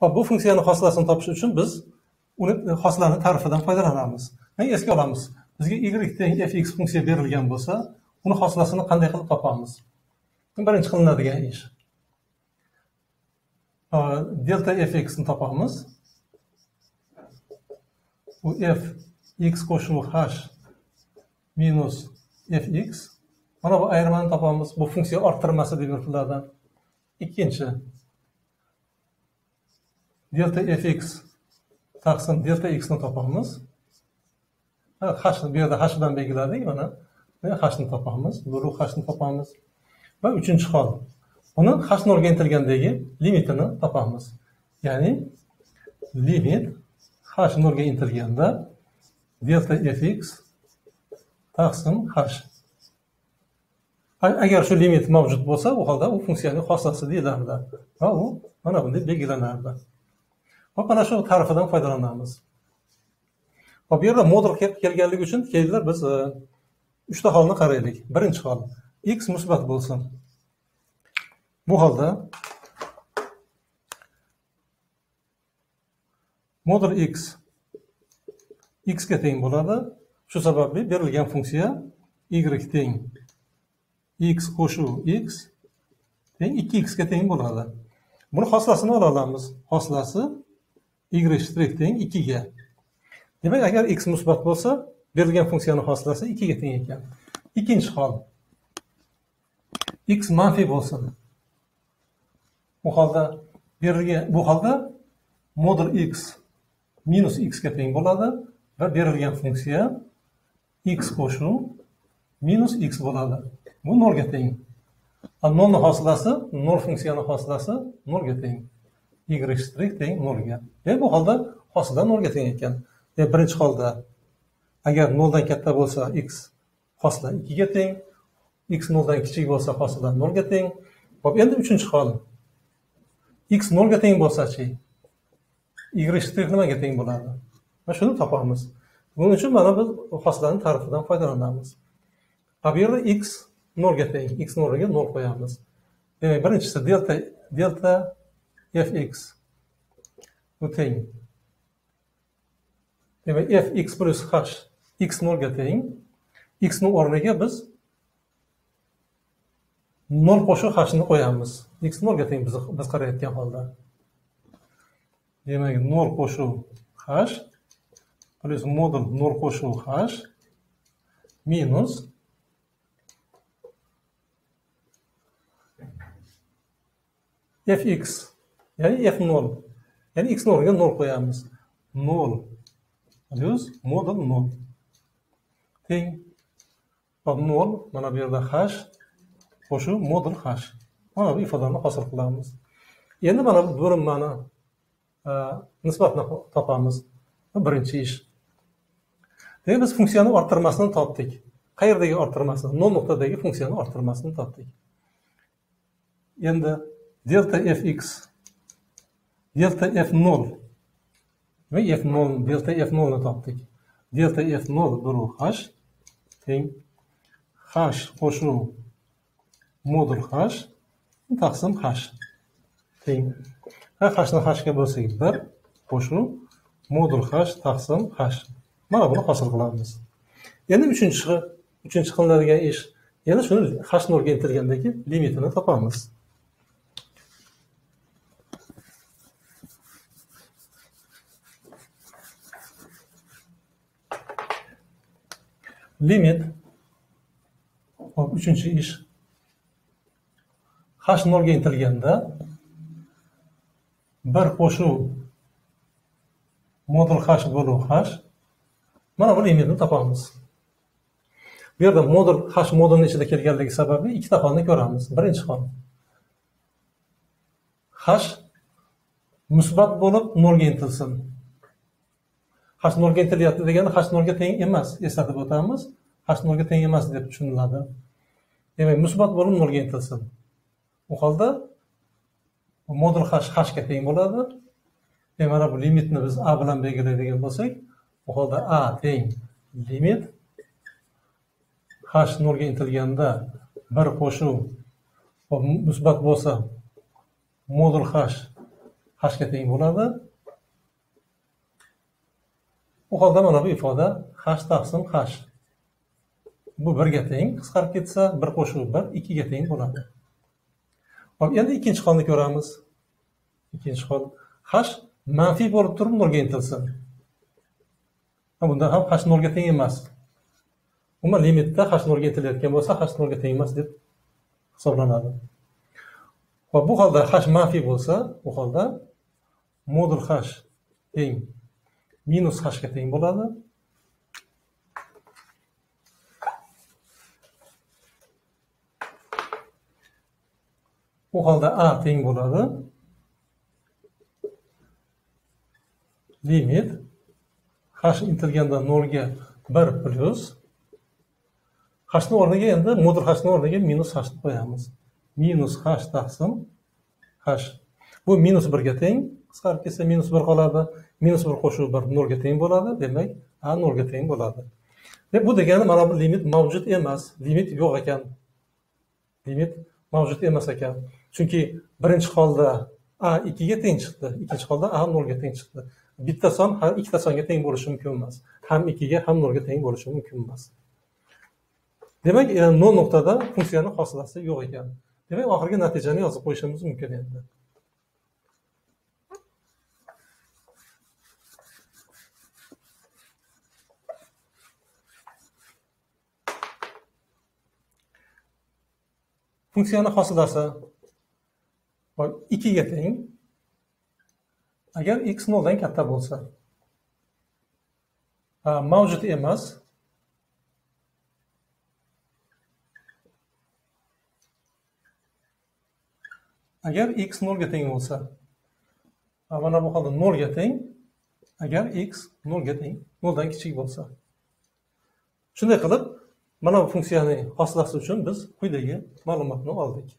va bu funksiyani hosilasini topish uchun biz uni e, hosilani ta'rifidan foydalanamiz. Esga olamiz? Bizga y teng fx funksiya berilgan bo'lsa uni hosilasini qanday qilib topamiz? Birinchi qilinadigan ish. E, delta fxni topamiz. Bu f x qo'shuvi h minus fx mana bu ayirmani topamiz. Bu funksiya orttirmasi deb yuritiladi ikkinchi. Delta fx taqsim delta xni topamiz. Hashni bu yerda h bilan belgiladik mana. Hni topamiz bu hni topamiz. Va uchinchi hol buni h nolga intilgandagi limitini topamiz. Ya'ni limit h nolga intilganda delta fx taqsim h. Agar shu limit mavjud bo'lsa u holda u funksiyaning xossasi deyilardi va u mana bunday belgilanardi. Va mana shu ta'rifidan foydalanamiz. Va bu yerda modul kelganligi uchun kelinglar biz e, uchta holni qaraylik. Birinchi hol x musbat bo'lsin. Bu holda modul x x ga teng bo'ladi. Shu sababli berilgan funksiya y teng. X qo'shuv x teng ikki x ga teng bo'ladi. Buni hosilasini ola olamiz. Hosilasi y shtrix teng ikkiga demak agar x musbat bo'lsa berilgan funksiyani hosilasi ikkiga teng ekan ikkinchi hol x manfiy bo'lsin bu holda berilgan bu holda modul x minus x ga teng bo'ladi va berilgan funksiya x qo'shuv minus x bo'ladi bu nolga teng nolni hosilasi nol funksiyani hosilasi nolga teng y shtrix teng nolga. E bu holda hosila nolga teng ekan e, birinchi holda agar noldan katta bo'lsa x hosila ikkiga teng x noldan kichik bo'lsa hosila nolga teng. Hop endi uchinchi hol. X nolga teng bo'lsachi y shtrix nimaga teng bo'ladi? Mana shuni topamiz. Buning uchun mana biz hosilani ta'rifidan foydalanamiz. Bu yerda x nolga teng x nolga nol qo'yamiz. Demak birinchisi delta delta fx bu teng demak fx plus h x nolga teng x ni o'rniga biz nol qo'shib hni qo'yamiz x nolga teng biz, biz qarayotgan holda demak nol qo'shuv h plus modul nol qo'shuv h minus fx ya'ni f nol. Ya'ni x o'rniga nol qo'yamiz. Nol. Plyus modul nol. Teng. Nol. Mana bu yerda h qo'shuv modul h mana bu ifodani hosil qilamiz. Endi mana bu bo'linmani e, nisbatni topamiz. Birinchi ish. Demak biz funksiyani orttirmasini topdik. Qayerdagi orttirmasini nol nuqtadagi funksiyani orttirmasini topdik. Endi delta fx delta f0 va f0 delta f0 ni topdik delta f0 buruq h teng h qo'shuv modul h taqsim h teng. H ni h ga bo'lsak bir qo'shuv modul h taqsim h. Mana buni hosil qilamiz. Endi uchinchi uchinchi qilinadigan ish. Yana shuni h nolga intilgandagi limitini topamiz. Limit hop uchinchi ish. Hash nolga intilganda bir qo'shuv modul hash bo'luv hash mana bu limitni topamiz. Bu yerda modul hash modulni ichida kelganligi sababli ikkita holni ko'ramiz. Birinchi hol hash musbat bo'lib nolga intilsin. H nolga intilyapti degani h nolga teng emas eslatib o'tamiz. H nolga teng emas deb tushuniladi. Demak musbat bo'lib nolga intilsin. U holda modul h hashga teng bo'ladi. Demak mana bu limitni biz a bilan belgilaydigan bo'lsak u holda a teng limit h nolga intilganda bir qo'shuv musbat bo'lsa modul h hashga teng bo'ladi. U holda mana bu ifoda h taqsim h bu birga teng qisqarib ketsa bir qo'shib bir ikkiga teng bo'ladi. Hop endi ikkinchi holni ko'ramiz. Ikkinchi hol h manfiy bo'lib turib nolga intilsin. Bunda ham h nolga teng emas. Umuman limitda h nolga intilayotgan bo'lsa h nolga teng emas deb hisoblanadi. Va bu holda h manfiy bo'lsa u holda modul h teng minus h ga teng bo'ladi u holda a teng bo'ladi limit. H intilganda nolga bir plyus hni o'rniga endi modul hni o'rniga minus hni qo'yamiz minus h taqsim h bu minus birga teng qisqarib ketsa minus bir qoladi. Minus bir qo'shib bir nolga teng bo'ladi demak a nolga teng bo'ladi. E, bu degani mana bu limit mavjud emas. Limit yo'q ekan. Limit mavjud emas ekan. Chunki birinchi holda a ikkiga teng chiqdi ikkinchi holda a nolga teng chiqdi. Bitta son ikkita songa teng bo'lishi mumkin emas. Ham ikkiga ham nolga teng bo'lishi mumkin emas. Demak e, nol nuqtada funksiyani hosilasi yo'q ekan. Demak oxirgi natijani yozib qo'yishimiz mumkin endi. Funksiyani hosilasi ikkiga teng. Agar x noldan katta bo'lsa. Mavjud emas. Agar x nolga teng bo'lsa. Mana bu holda nolga teng. Agar x nolga teng. Noldan kichik bo'lsa. Shunday qilib mana bu funksiyaning hosilasi uchun biz quyidagi ma'lumotni oldik.